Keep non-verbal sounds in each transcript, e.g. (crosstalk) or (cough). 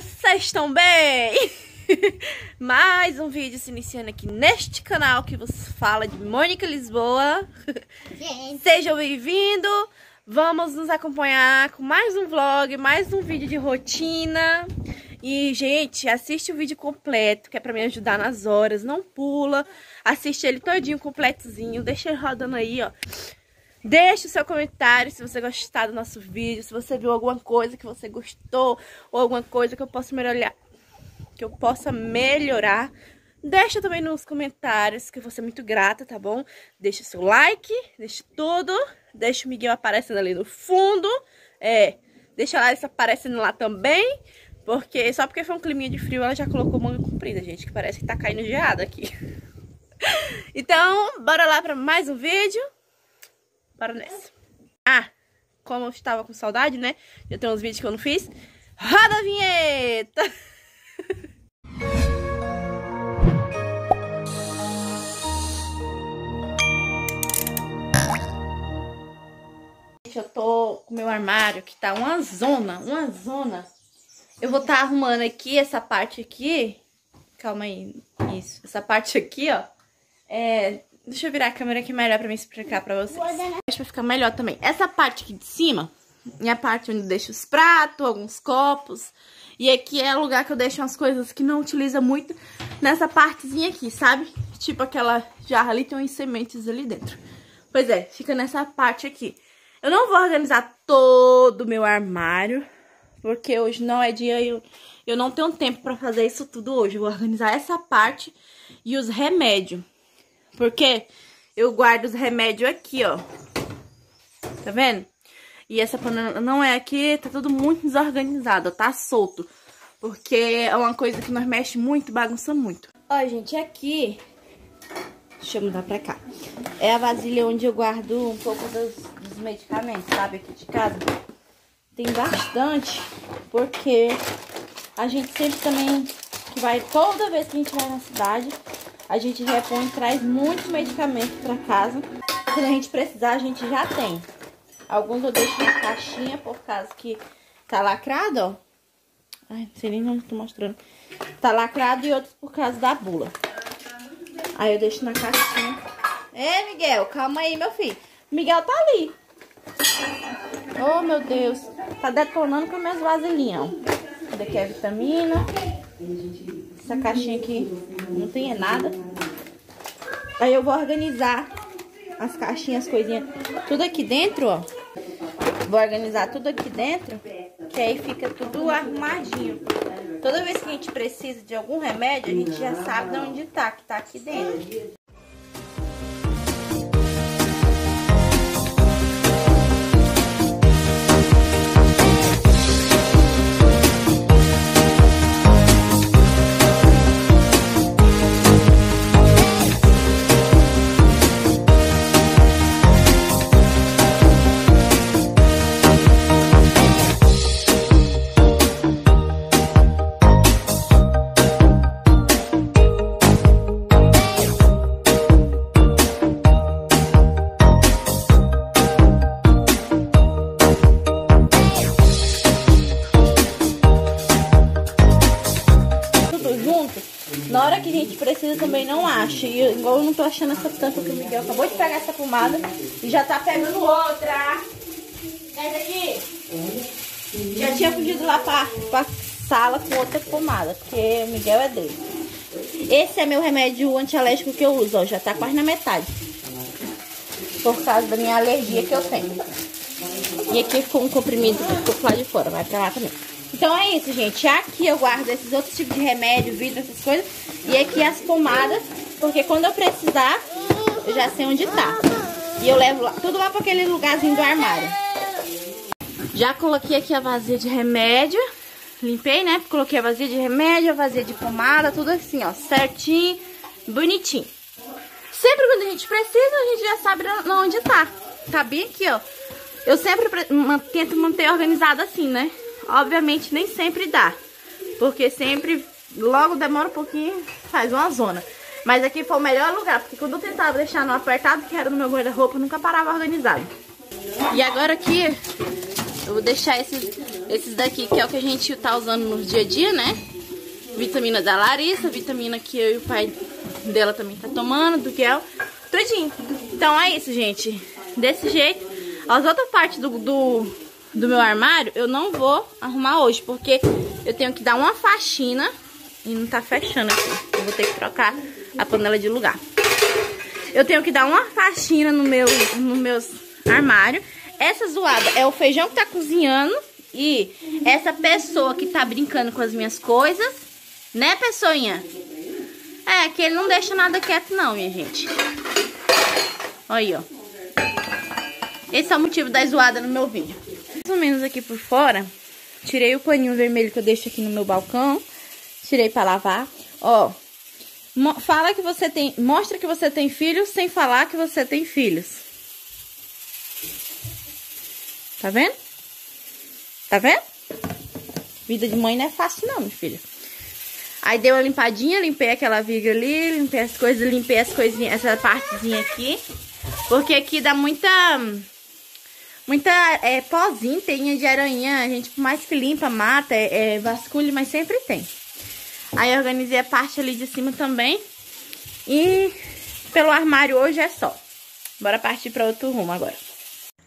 vocês estão bem? (laughs) Mais um vídeo se iniciando aqui neste canal que vos fala de Mônica Lisboa. Gente. Sejam bem-vindos. Vamos nos acompanhar com mais um vlog, mais um vídeo de rotina. E, gente, assiste o vídeo completo, que é pra me ajudar nas horas. Não pula. Assiste ele todinho, completozinho. Deixa ele rodando aí, ó. Deixe o seu comentário se você gostar do nosso vídeo, se você viu alguma coisa que você gostou ou alguma coisa que eu possa melhorar, que eu possa melhorar. Deixa também nos comentários, que eu vou ser muito grata, tá bom? Deixa seu like, deixa tudo, deixa o Miguel aparecendo ali no fundo, é, deixa a Larissa aparecendo lá também, porque só porque foi um climinha de frio ela já colocou manga comprida, gente, que parece que tá caindo geada aqui. (laughs) Então, bora lá para mais um vídeo. Bora nessa. Ah, como eu estava com saudade, né? Já tem uns vídeos que eu não fiz. Roda a vinheta! (laughs) Eu tô com meu armário que tá uma zona, uma zona. Eu vou estar tá arrumando aqui essa parte aqui. Calma aí, isso. Essa parte aqui, ó. É, Deixa eu virar a câmera aqui melhor pra me explicar pra vocês. Acho que vai ficar melhor também. Essa parte aqui de cima é a parte onde eu deixo os pratos, alguns copos. E aqui é o lugar que eu deixo umas coisas que não utiliza muito nessa partezinha aqui, sabe? Tipo aquela jarra ali, tem umas sementes ali dentro. Pois é, fica nessa parte aqui. Eu não vou organizar todo o meu armário, porque hoje não é dia e eu, eu não tenho tempo pra fazer isso tudo hoje. Eu vou organizar essa parte e os remédios. Porque eu guardo os remédios aqui, ó. Tá vendo? E essa panela não é aqui, tá tudo muito desorganizado, tá solto. Porque é uma coisa que nós mexe muito, bagunça muito. Ó, gente, aqui... Deixa eu mudar pra cá. É a vasilha onde eu guardo um pouco dos, dos medicamentos, sabe? Aqui de casa. Tem bastante, porque a gente sempre também... Vai toda vez que a gente vai na cidade, a gente repõe traz muitos medicamentos para casa. Quando a gente precisar, a gente já tem. Alguns eu deixo na caixinha por causa que tá lacrado, ó. Ai, não sei nem onde tô mostrando. Tá lacrado e outros por causa da bula. Aí eu deixo na caixinha. É, Miguel, calma aí, meu filho. Miguel tá ali. Oh, meu Deus. Tá detonando com minhas vasilhinhas. Daqui é vitamina. Essa caixinha aqui não tem nada. Aí eu vou organizar as caixinhas, as coisinhas, tudo aqui dentro, ó. Vou organizar tudo aqui dentro, que aí fica tudo arrumadinho. Toda vez que a gente precisa de algum remédio, a gente já sabe de onde tá, que tá aqui dentro. Também não acha. E eu, igual eu não tô achando essa tampa que o Miguel acabou de pegar essa pomada e já tá pegando outra. Essa aqui. Já tinha fugido lá pra, pra sala com outra pomada, porque o Miguel é dele. Esse é meu remédio antialérgico que eu uso, ó, já tá quase na metade. Por causa da minha alergia que eu tenho. E aqui ficou um comprimido que ficou lá de fora, vai pra lá também. Então é isso, gente. Aqui eu guardo esses outros tipos de remédio, vidro, essas coisas. E aqui as pomadas, porque quando eu precisar, eu já sei onde tá. E eu levo lá, tudo lá para aquele lugarzinho do armário. Já coloquei aqui a vazia de remédio. Limpei, né? Coloquei a vazia de remédio, a vazia de pomada, tudo assim, ó, certinho, bonitinho. Sempre quando a gente precisa, a gente já sabe onde tá. Tá bem aqui, ó. Eu sempre tento manter organizado assim, né? Obviamente nem sempre dá, porque sempre, logo demora um pouquinho, faz uma zona. Mas aqui foi o melhor lugar, porque quando eu tentava deixar no apertado, que era no meu guarda-roupa, nunca parava organizado. E agora aqui, eu vou deixar esses Esses daqui que é o que a gente tá usando no dia a dia, né? Vitamina da Larissa, vitamina que eu e o pai dela também tá tomando, do Guel, tudinho. Então é isso, gente. Desse jeito. As outras partes do, do, do meu armário eu não vou arrumar hoje, porque eu tenho que dar uma faxina e não tá fechando aqui. Eu vou ter que trocar a panela de lugar. Eu tenho que dar uma faxina no meu, no meus armário. Essa zoada é o feijão que tá cozinhando e essa pessoa que tá brincando com as minhas coisas, né, pessoinha? É, que ele não deixa nada quieto não, minha gente. Aí, ó. Esse é o motivo da zoada no meu vídeo. Mais ou menos aqui por fora, tirei o paninho vermelho que eu deixo aqui no meu balcão. Tirei pra lavar. Ó, fala que você tem... Mostra que você tem filhos sem falar que você tem filhos. Tá vendo? Tá vendo? Vida de mãe não é fácil não, minha filha. Aí dei uma limpadinha, limpei aquela viga ali, limpei as coisas, limpei as coisinhas, essa partezinha aqui. Porque aqui dá muita... Muita é, pozinho, tem de aranha, a gente por mais que limpa, mata, é, é vasculha, mas sempre tem. Aí organizei a parte ali de cima também. E pelo armário hoje é só. Bora partir para outro rumo agora.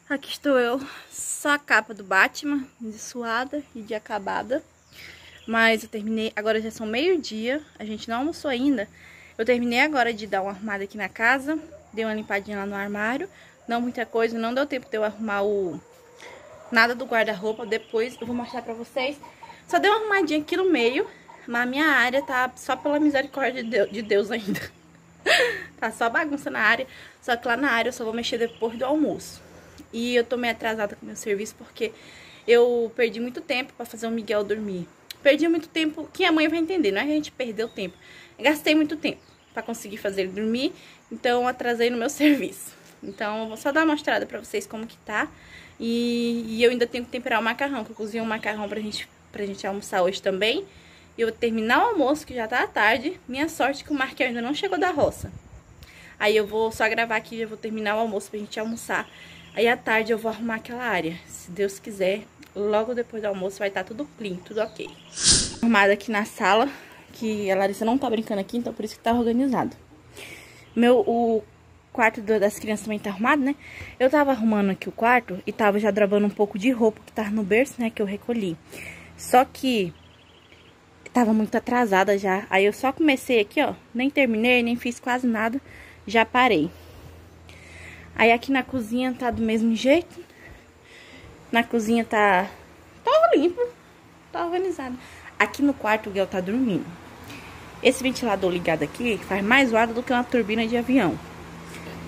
Aqui estou eu, só a capa do Batman, de suada e de acabada. Mas eu terminei, agora já são meio-dia, a gente não almoçou ainda. Eu terminei agora de dar uma arrumada aqui na casa, dei uma limpadinha lá no armário. Não muita coisa, não deu tempo de eu arrumar o nada do guarda-roupa. Depois eu vou mostrar pra vocês. Só dei uma arrumadinha aqui no meio, mas minha área tá só pela misericórdia de Deus ainda. (laughs) tá só bagunça na área. Só que lá na área eu só vou mexer depois do almoço. E eu tô meio atrasada com meu serviço porque eu perdi muito tempo pra fazer o Miguel dormir. Perdi muito tempo, que a mãe vai entender, não é que a gente perdeu tempo. Eu gastei muito tempo pra conseguir fazer ele dormir, então atrasei no meu (laughs) serviço. Então eu vou só dar uma mostrada pra vocês como que tá. E, e eu ainda tenho que temperar o macarrão, que eu cozinhei um macarrão pra gente, pra gente almoçar hoje também. Eu vou terminar o almoço, que já tá à tarde. Minha sorte é que o Marquinhos ainda não chegou da roça. Aí eu vou só gravar aqui, já vou terminar o almoço pra gente almoçar. Aí à tarde eu vou arrumar aquela área. Se Deus quiser, logo depois do almoço vai estar tá tudo clean, tudo ok. Arrumada aqui na sala, que a Larissa não tá brincando aqui, então por isso que tá organizado. Meu, o quarto das crianças também tá arrumado, né? Eu tava arrumando aqui o quarto e tava já dravando um pouco de roupa que tava no berço, né? Que eu recolhi. Só que tava muito atrasada já. Aí eu só comecei aqui, ó. Nem terminei, nem fiz quase nada. Já parei. Aí aqui na cozinha tá do mesmo jeito. Na cozinha tá... Tá limpo. Tá organizado. Aqui no quarto o Guel tá dormindo. Esse ventilador ligado aqui faz mais zoada do que uma turbina de avião.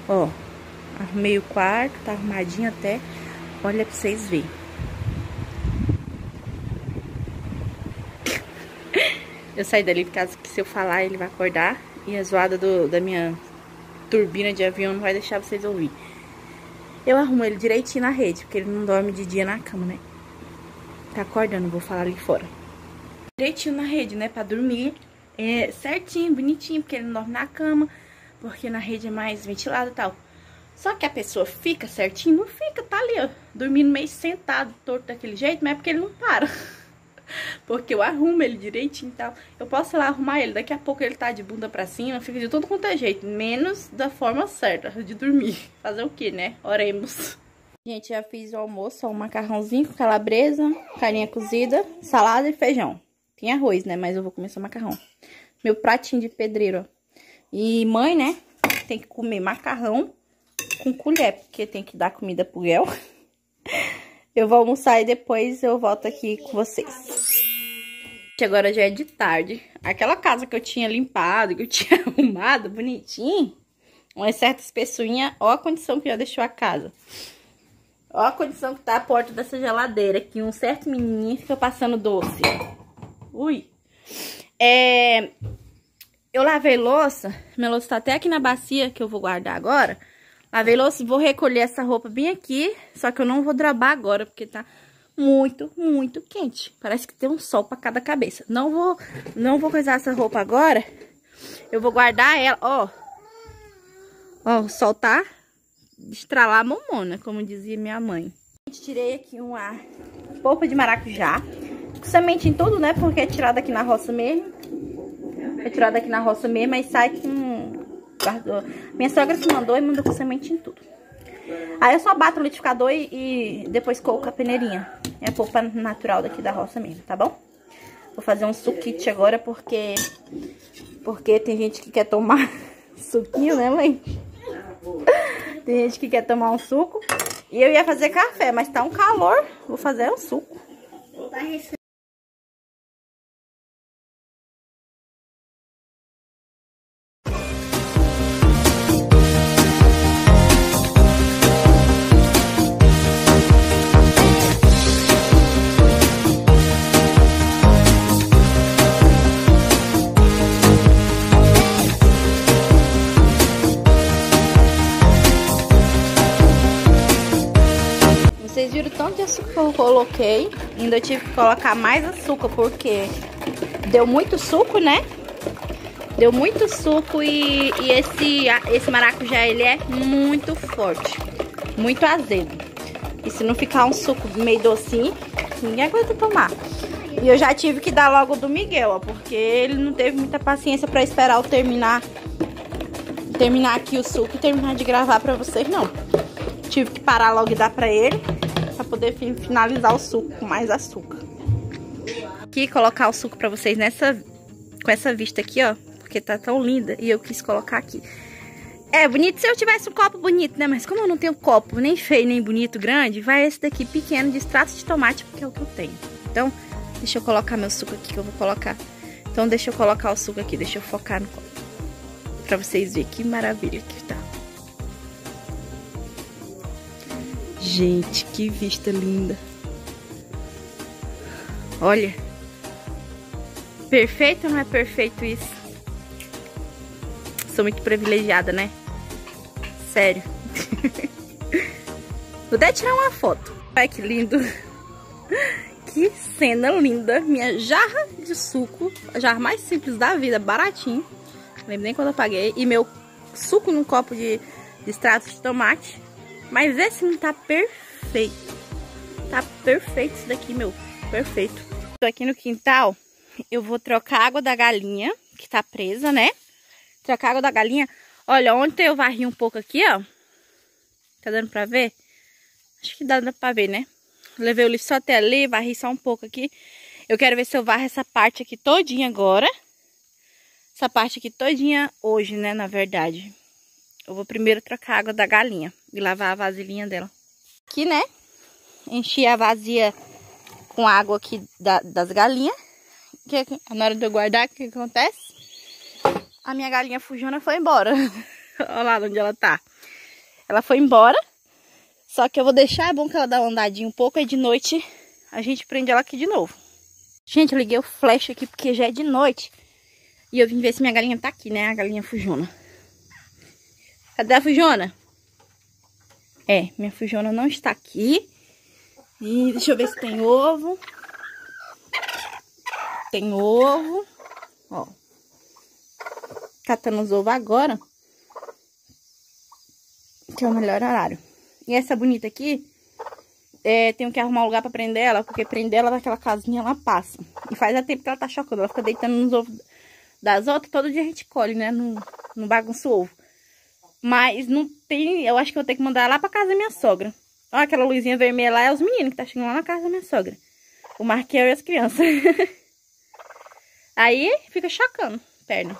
Ó, arrumei o quarto, tá arrumadinho até. Olha pra vocês verem. Eu saí dali por causa que se eu falar ele vai acordar. E a zoada do, da minha turbina de avião não vai deixar vocês ouvir. Eu arrumo ele direitinho na rede, porque ele não dorme de dia na cama, né? Tá acordando, vou falar ali fora. Direitinho na rede, né? Pra dormir é, certinho, bonitinho, porque ele não dorme na cama, porque na rede é mais ventilado e tal. Só que a pessoa fica certinho, não fica, tá ali, ó, dormindo meio sentado, torto daquele jeito, mas é porque ele não para. (laughs) (laughs) Porque eu arrumo ele direitinho e tal. Eu posso ir lá arrumar ele. Daqui a pouco ele tá de bunda pra cima. Fica de tudo quanto é jeito. Menos da forma certa de dormir. (laughs) Fazer o que, né? Oremos. Gente, já fiz o almoço. Um macarrãozinho com calabresa, carinha cozida, salada e feijão. Tem arroz, né? Mas eu vou comer só macarrão. Meu pratinho de pedreiro, ó. E mãe, né? Tem que comer macarrão com colher. Porque tem que dar comida pro Guel. (laughs) Eu vou almoçar e depois eu volto aqui com vocês. Agora já é de tarde. Aquela casa que eu tinha limpado, que eu tinha (laughs) arrumado bonitinho, uma certa espessuinha, ó a condição que já deixou a casa. Ó a condição que tá a porta dessa geladeira, que um certo menininho fica passando doce. Ui. É... Eu lavei louça, minha louça tá até aqui na bacia, que eu vou guardar agora. Lavei louça, vou recolher essa roupa bem aqui, só que eu não vou drabar agora, porque tá muito, muito quente. Parece que tem um sol pra cada cabeça. Não vou, não vou coisar essa roupa agora. Eu vou guardar ela, ó. Ó, o sol tá estralar a mamona, como dizia minha mãe. Tirei aqui um ar polpa de maracujá. Semente em tudo, né? Porque é tirada aqui na roça mesmo. É tirada aqui na roça mesmo, mas sai com... Minha sogra que mandou e mandou com semente em tudo. Aí eu só bato o liquidificador e, e depois coloco a peneirinha. É a polpa natural daqui da roça mesmo, tá bom? Vou fazer um suquite agora porque... Porque tem gente que quer tomar (laughs) suquinho, né, mãe? Tem gente que quer tomar um suco. E eu ia fazer café, mas tá um calor. Vou fazer um suco. Vocês viram tanto de açúcar que eu coloquei. Ainda tive que colocar mais açúcar, porque deu muito suco, né? Deu muito suco e, e esse, esse maracujá, ele é muito forte. Muito azedo. E se não ficar um suco meio docinho, ninguém aguenta tomar. E eu já tive que dar logo do Miguel, ó, porque ele não teve muita paciência pra esperar eu terminar, terminar aqui o suco e terminar de gravar pra vocês, não. Tive que parar logo e dar pra ele para poder finalizar o suco com mais açúcar. Aqui colocar o suco para vocês nessa com essa vista aqui, ó, porque tá tão linda e eu quis colocar aqui. É bonito se eu tivesse um copo bonito, né? Mas como eu não tenho copo nem feio nem bonito grande, vai esse daqui pequeno de extrato de tomate, porque é o que eu tenho. Então, deixa eu colocar meu suco aqui que eu vou colocar. Então, deixa eu colocar o suco aqui, deixa eu focar no copo. Pra vocês verem que maravilha que tá. Gente, que vista linda. Olha. Perfeito ou não é perfeito isso? Sou muito privilegiada, né? Sério. (laughs) Vou até tirar uma foto. Olha que lindo. Que cena linda. Minha jarra de suco. A jarra mais simples da vida, baratinho. Não lembro nem quando eu paguei. E meu suco num copo de, de extrato de tomate. Mas esse não tá perfeito. Tá perfeito isso daqui, meu. Perfeito. Tô aqui no quintal. Eu vou trocar a água da galinha, que tá presa, né? Trocar a água da galinha. Olha, ontem eu varri um pouco aqui, ó. Tá dando pra ver? Acho que dá pra ver, né? Levei o lixo só até ali, varri só um pouco aqui. Eu quero ver se eu varro essa parte aqui todinha agora. Essa parte aqui todinha hoje, né, na verdade. Eu vou primeiro trocar a água da galinha e lavar a vasilhinha dela. Aqui, né? Enchi a vazia com água aqui da, das galinhas. Que, na hora de eu guardar, o que, que acontece? A minha galinha fujona foi embora. (laughs) Olha lá onde ela tá. Ela foi embora. Só que eu vou deixar, é bom que ela dá uma andadinha um pouco. Aí de noite a gente prende ela aqui de novo. Gente, eu liguei o flash aqui porque já é de noite. E eu vim ver se minha galinha tá aqui, né? A galinha fujona. Cadê a fujona? É, minha fujona não está aqui. E deixa eu ver se tem ovo. Tem ovo. Ó. Catando os ovos agora. Que é o melhor horário. E essa bonita aqui, é, tenho que arrumar um lugar pra prender ela, porque prender ela naquela casinha ela passa. E faz a tempo que ela tá chocando. Ela fica deitando nos ovos das outras, todo dia a gente colhe, né? Não, não bagunça o ovo. Mas não tem. Eu acho que vou ter que mandar lá pra casa da minha sogra. Olha aquela luzinha vermelha lá, é os meninos que tá chegando lá na casa da minha sogra. O Marquel e as crianças. (laughs) Aí fica chocando perna.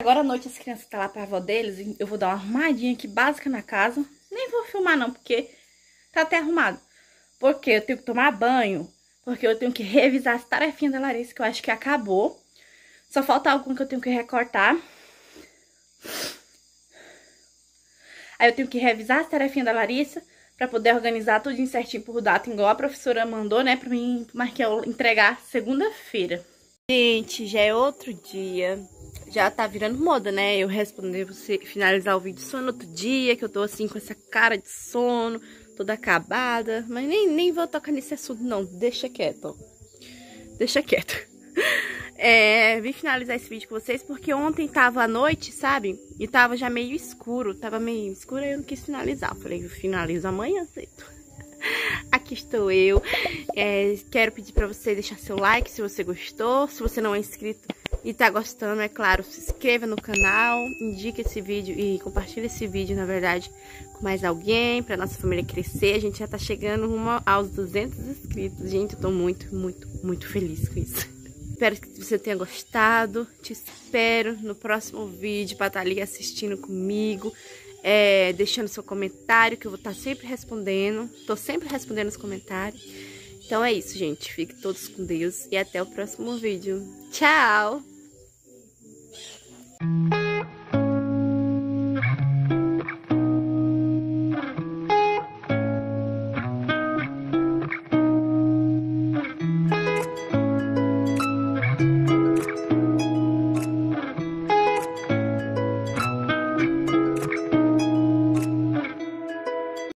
Agora à noite as crianças estão tá lá pra avó deles. Eu vou dar uma arrumadinha aqui básica na casa. Nem vou filmar não, porque tá até arrumado. Porque eu tenho que tomar banho. Porque eu tenho que revisar as tarefinhas da Larissa, que eu acho que acabou. Só falta algum que eu tenho que recortar. Aí eu tenho que revisar as tarefinhas da Larissa para poder organizar tudo certinho por data, igual a professora mandou, né, para mim, Marquel entregar segunda-feira. Gente, já é outro dia. Já tá virando moda, né? Eu responder você finalizar o vídeo só no outro dia, que eu tô assim com essa cara de sono, toda acabada. Mas nem, nem vou tocar nesse assunto, não. Deixa quieto. Deixa quieto. É, vim finalizar esse vídeo com vocês porque ontem tava à noite, sabe? E tava já meio escuro, tava meio escuro e eu não quis finalizar. Falei, eu finalizo amanhã cedo. (laughs) Aqui estou eu. É, quero pedir para você deixar seu like se você gostou. Se você não é inscrito e tá gostando, é claro, se inscreva no canal, indique esse vídeo e compartilhe esse vídeo, na verdade, com mais alguém, pra nossa família crescer. A gente já tá chegando rumo aos 200 inscritos. Gente, eu tô muito, muito, muito feliz com isso. Espero que você tenha gostado. Te espero no próximo vídeo para estar tá ali assistindo comigo é, deixando seu comentário, que eu vou estar sempre respondendo. Tô sempre respondendo os comentários. Então é isso, gente. Fiquem todos com Deus e até o próximo vídeo. Tchau!